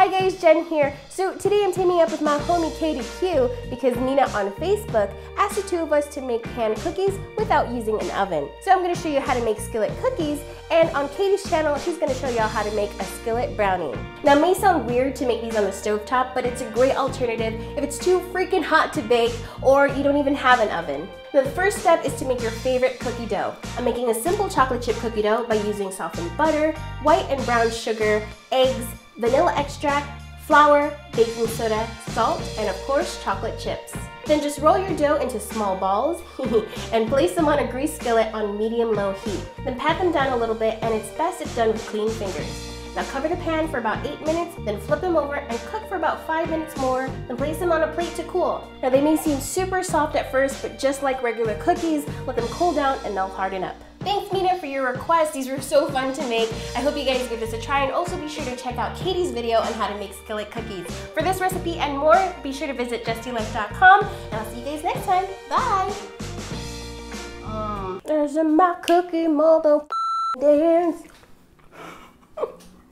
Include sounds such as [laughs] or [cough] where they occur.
Hi guys, Jen here. So today I'm teaming up with my homie Katie Q because Mina on Facebook asked the two of us to make pan cookies without using an oven. So I'm gonna show you how to make skillet cookies and on Katie's channel, she's gonna show y'all how to make a skillet brownie. Now it may sound weird to make these on the stove top, but it's a great alternative if it's too freaking hot to bake or you don't even have an oven. Now the first step is to make your favorite cookie dough. I'm making a simple chocolate chip cookie dough by using softened butter, white and brown sugar, eggs, vanilla extract, flour, baking soda, salt, and of course chocolate chips. Then just roll your dough into small balls [laughs] and place them on a grease skillet on medium-low heat. Then pat them down a little bit and it's best if done with clean fingers. Now cover the pan for about 8 minutes, then flip them over and cook for about 5 minutes more, then place them on a plate to cool. Now they may seem super soft at first, but just like regular cookies, let them cool down and they'll harden up. Thanks Mina for your request, these were so fun to make. I hope you guys give this a try and also be sure to check out Katie's video on how to make skillet cookies. For this recipe and more, be sure to visit justeatlife.com and I'll see you guys next time. Bye! Mm. There's a my cookie mother dance.